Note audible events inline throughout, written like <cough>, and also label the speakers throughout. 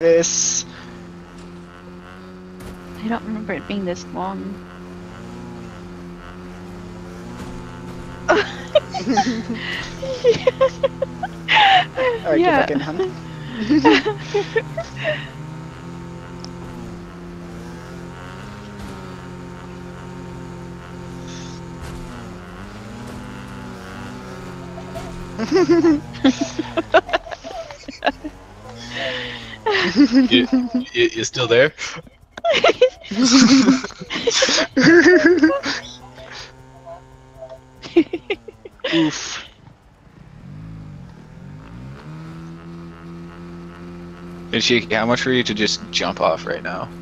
Speaker 1: this.
Speaker 2: I don't remember it being this long.
Speaker 1: Alright,
Speaker 2: yeah.
Speaker 1: get back in. <laughs> <laughs>
Speaker 3: you, you, you still there?
Speaker 1: Oof.
Speaker 3: And Shiki, how much for you to just jump off right now?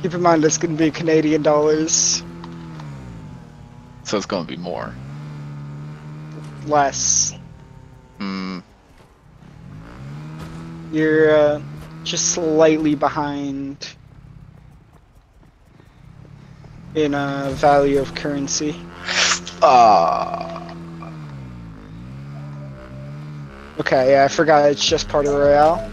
Speaker 1: Keep in mind it's gonna be Canadian dollars.
Speaker 3: So it's gonna be more.
Speaker 1: Less.
Speaker 3: Hmm.
Speaker 1: You're uh, just slightly behind in uh, value of currency.
Speaker 3: Ah.
Speaker 1: Okay, yeah, I forgot it's just part of the Royale.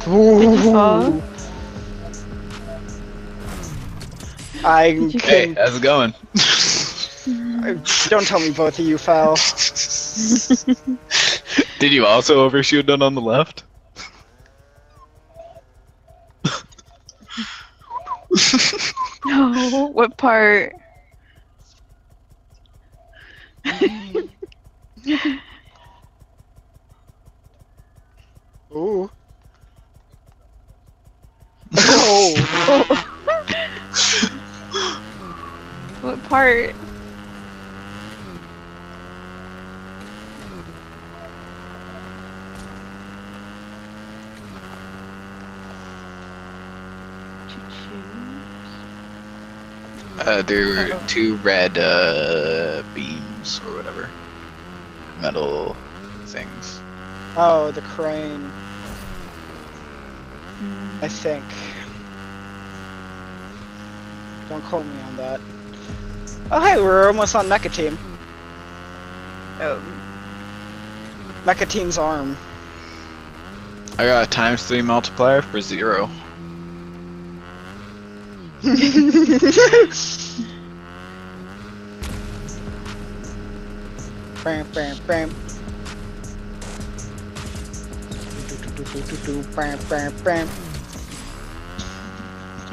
Speaker 2: fall?
Speaker 1: Ooh. I
Speaker 2: Did
Speaker 3: Hey, how's it going? <laughs>
Speaker 1: don't tell me both of you fell. <laughs>
Speaker 3: Did you also overshoot it on the left?
Speaker 2: no, what part? <laughs>
Speaker 1: Ooh. <laughs> Oh.
Speaker 2: what part?
Speaker 3: Uh, there were two red uh, beams or whatever, metal things.
Speaker 1: Oh, the crane, I think. Don't quote me on that. Oh, hey, we're almost on Mecha Team.
Speaker 2: Oh,
Speaker 1: Mecha Team's arm.
Speaker 3: I got a times three multiplier for zero.
Speaker 1: Bam, bam, bam. Bam, bam, bam,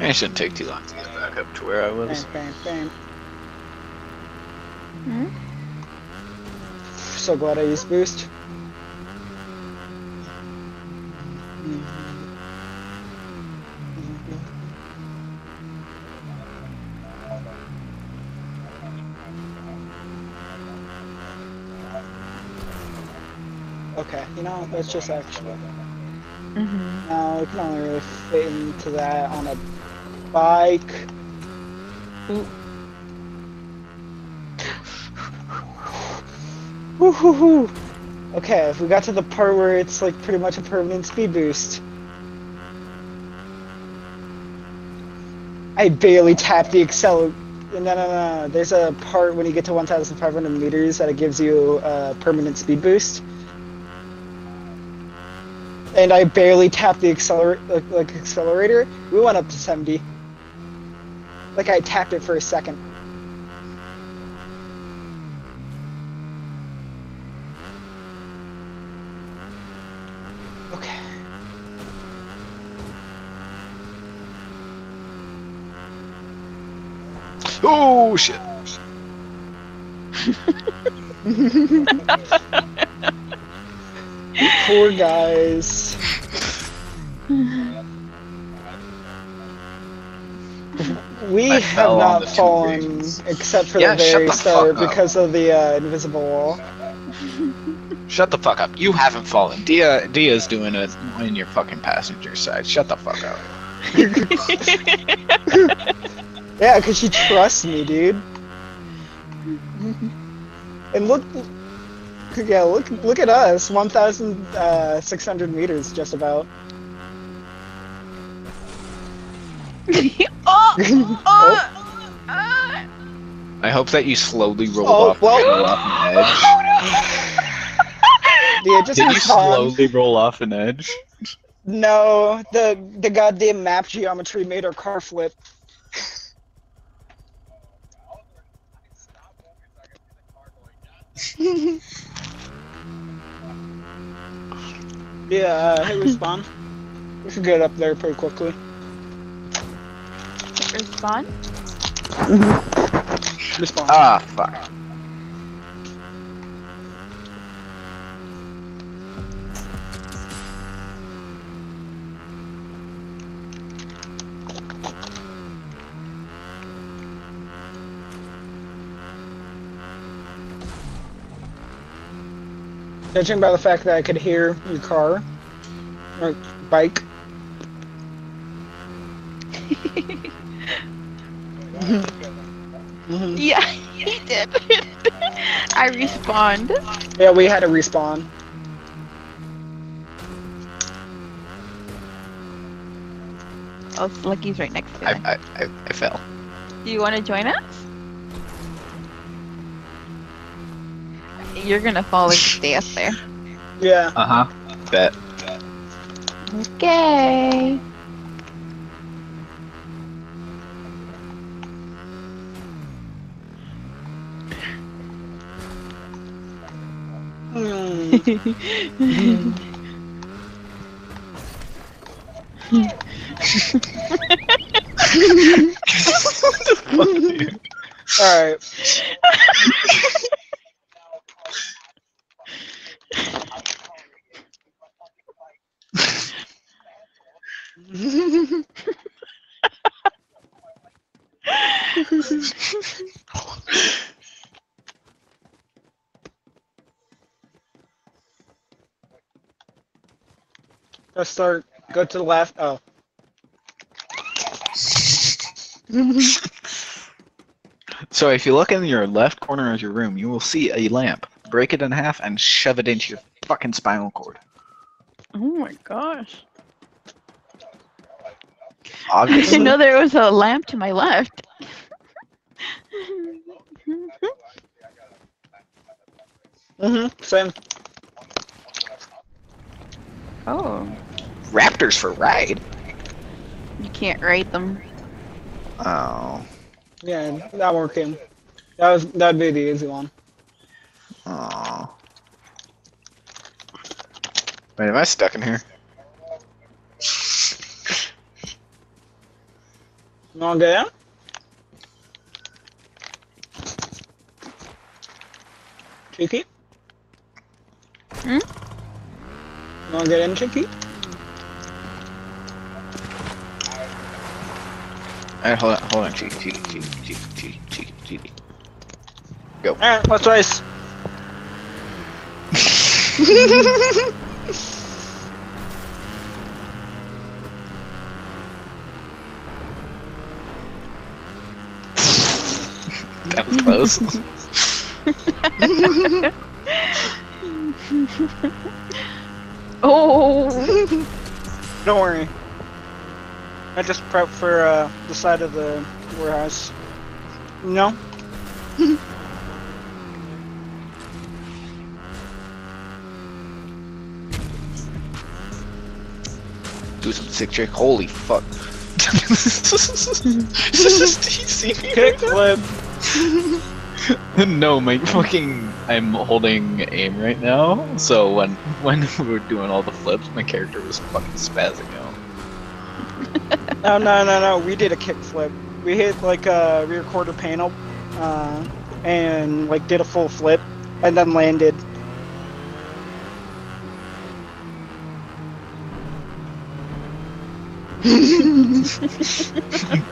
Speaker 3: It shouldn't take too long to get back up to where I was.
Speaker 1: bam, bam, bam.
Speaker 2: Hmm?
Speaker 1: So glad I used boost. You know, let's just actually.
Speaker 2: Mm-hmm.
Speaker 1: No, we can only really fit into that on a bike. Woo-hoo-hoo. Okay, if we got to the part where it's like pretty much a permanent speed boost. I barely tapped the accelerator. No, no, no, no. There's a part when you get to 1,500 meters that it gives you a permanent speed boost. And I barely tapped the acceler- like, like accelerator. We went up to 70. Like I tapped it for a second. Okay.
Speaker 3: Oh shit! <laughs> <laughs> <laughs>
Speaker 1: Poor guys. We
Speaker 3: I
Speaker 1: have not fallen except for
Speaker 3: Yeah,
Speaker 1: the very
Speaker 3: the
Speaker 1: start because of the uh, invisible wall.
Speaker 3: Shut the fuck up. You haven't fallen. Dia Dia's doing it in your fucking passenger side. Shut the fuck up. <laughs>
Speaker 1: Yeah, because she trusts me, dude. And look, <laughs> yeah, look, look at us, 1,600 uh, meters, just about. <laughs>
Speaker 2: oh,
Speaker 1: oh, <laughs>
Speaker 2: oh.
Speaker 3: I hope that you slowly roll
Speaker 1: Oh,
Speaker 3: off
Speaker 1: well-
Speaker 3: the rotten oh, edge.
Speaker 1: Yeah, just
Speaker 3: Did you
Speaker 1: respawn.
Speaker 3: slowly roll off an edge?
Speaker 1: No, the the goddamn map geometry made our car flip. Yeah, uh, hit <laughs> respawn. We should get up there pretty quickly.
Speaker 2: Respond?
Speaker 1: Respawn.
Speaker 3: Ah, fuck.
Speaker 1: Judging by the fact that I could hear your car or bike. <laughs> Mhm.
Speaker 2: Yeah, <laughs> he did. <laughs> I respawned.
Speaker 1: Yeah, we had to respawn.
Speaker 2: Oh, Slicky's right next to
Speaker 3: I. I, I, I fell.
Speaker 2: Do you want to join us? You're gonna fall if you stay up there.
Speaker 1: Yeah.
Speaker 3: Uh huh. Bet.
Speaker 2: Okay.
Speaker 1: Hmm. <laughs> <laughs> Alright. <laughs> Let's start. Go to the left. Oh. <laughs>
Speaker 3: So if you look in your left corner of your room, you will see a lamp. Break it in half and shove it into your fucking spinal cord.
Speaker 2: Oh my gosh. <laughs> I didn't know there was a lamp to my left.
Speaker 1: Mm-hmm. Same.
Speaker 2: oh,
Speaker 3: Raptors for ride.
Speaker 2: you can't ride them.
Speaker 3: Oh.
Speaker 1: Yeah, not working. That was that'd be the easy one.
Speaker 3: Oh. Wait, am I stuck in here?
Speaker 1: You wanna get in? Cheeky?
Speaker 2: Hmm?
Speaker 1: You wanna get?
Speaker 3: Alright, hold on, hold on. Cheeky, cheeky, cheeky, cheeky, cheeky, cheeky, cheeky.
Speaker 1: Alright, let's race. <laughs>
Speaker 3: That was close. <laughs>
Speaker 2: Oh,
Speaker 1: Don't worry. I just prep for uh, the side of the warehouse. No?
Speaker 3: Do some sick trick. Holy fuck. you see me?
Speaker 1: Kickflip. <laughs>
Speaker 3: no, my fucking. I'm holding aim right now, so when when <laughs> we were doing all the flips, my character was fucking spazzing out. <laughs>
Speaker 1: No, no, no, no. We did a kickflip. We hit like a rear quarter panel, uh, and like did a full flip, and then landed.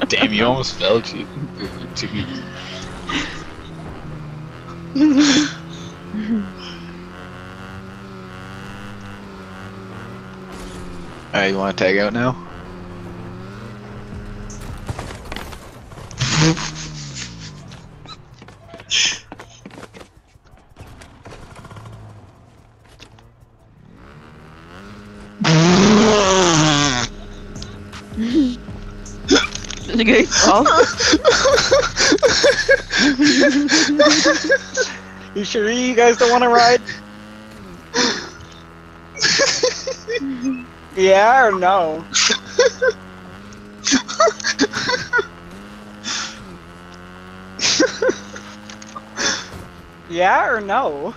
Speaker 3: Damn, you almost fell, Chief. <laughs> Alright, you want to tag out now?
Speaker 2: Did you guys fall?
Speaker 1: You sure you guys don't want to ride? Yeah or no? Yeah or no?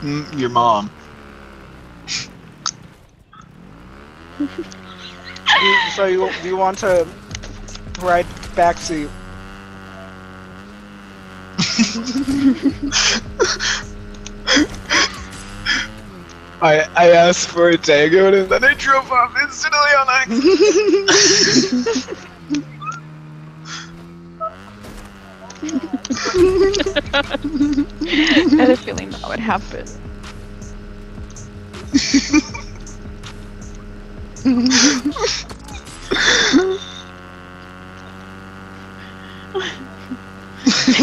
Speaker 3: Mm, your mom.
Speaker 1: You, so you do you want to ride backseat? <laughs>
Speaker 3: I I asked for a tango and then I drove off instantly on accident. <laughs>
Speaker 2: I had a feeling that would happen. <laughs>
Speaker 3: they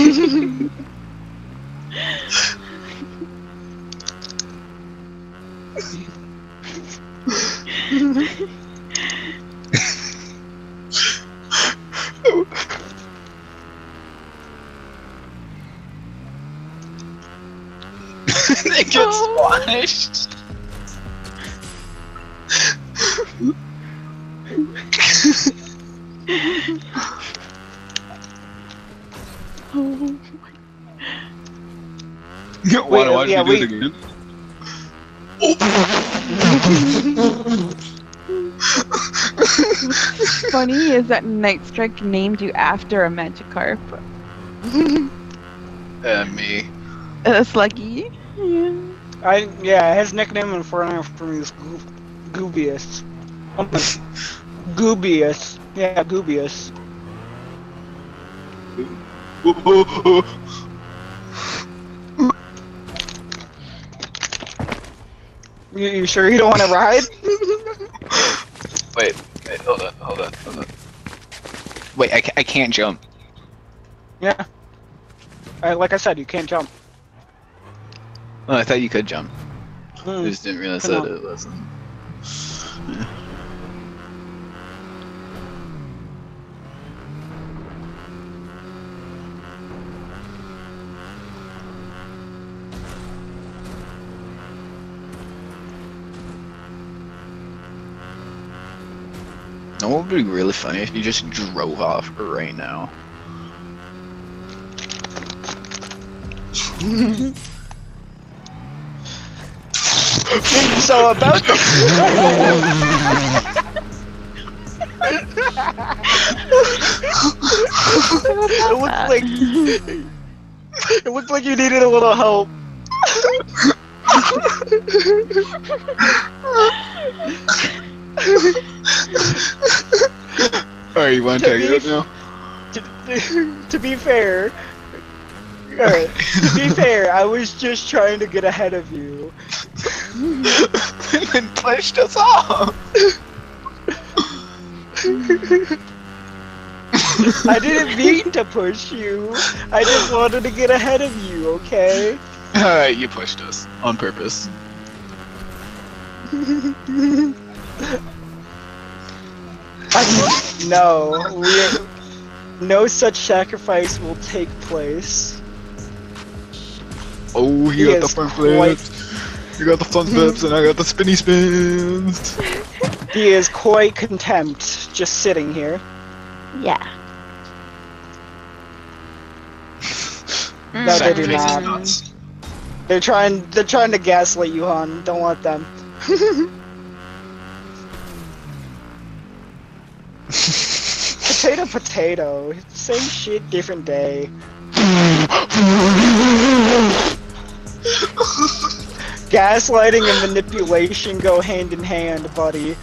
Speaker 3: get
Speaker 2: Oh. <laughs> Oh. <laughs>
Speaker 3: why,
Speaker 1: Wait,
Speaker 3: why did
Speaker 1: yeah,
Speaker 3: you do
Speaker 1: we-
Speaker 3: it again? <laughs>
Speaker 2: Funny is that Night Strike named you after a Magikarp. <laughs>
Speaker 3: Uh, me.
Speaker 2: Uh, Sluggy. Yeah.
Speaker 1: I yeah, his nickname in Fortnite for me is Goo- Goobius. My- Goobius. Yeah, Goobius. You, you sure you don't want to ride? <laughs>
Speaker 3: wait, wait, hold on, hold on, hold on. Wait, I, ca- I can't jump.
Speaker 1: yeah. Uh, like I said, you can't jump.
Speaker 3: Oh, I thought you could jump. I
Speaker 1: Hmm.
Speaker 3: just didn't realize that
Speaker 1: on.
Speaker 3: it wasn't. That would be really funny if you just drove off right now.
Speaker 1: So about it looked like it looked like you needed a little help. <laughs> <laughs>
Speaker 3: Alright, you want to take it now? <laughs>
Speaker 1: to, to be fair, alright, to be <laughs> fair, I was just trying to get ahead of you.
Speaker 3: and then pushed us off.
Speaker 1: I didn't mean to push you. I just wanted to get ahead of you, okay?
Speaker 3: Alright, you pushed us on purpose.
Speaker 1: I, <laughs> no, we, no such sacrifice will take place.
Speaker 3: Oh,
Speaker 1: He
Speaker 3: you got the
Speaker 1: is
Speaker 3: front
Speaker 1: quite-
Speaker 3: flips. You got the front <laughs> flips, and I got the spinny spins. <laughs>
Speaker 1: He is quite contempt just sitting here.
Speaker 2: Yeah.
Speaker 1: No, they do not. They're trying. They're trying to gaslight you, hon. Don't let them. Potato, potato. Same shit, different day. Gaslighting and manipulation go hand in hand, buddy.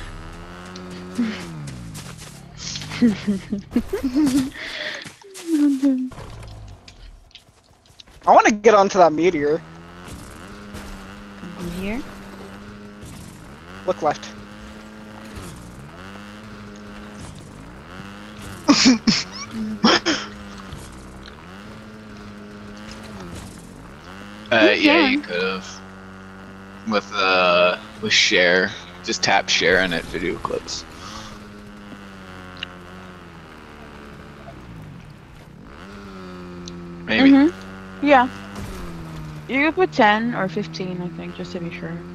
Speaker 1: I want to get onto that meteor.
Speaker 2: Here.
Speaker 1: Look left.
Speaker 3: Uh, yeah, you could have. With uh, with share, just tap share and it video clips. Maybe.
Speaker 2: Mhm. Yeah. You could put 10 or 15, I think, just to be sure.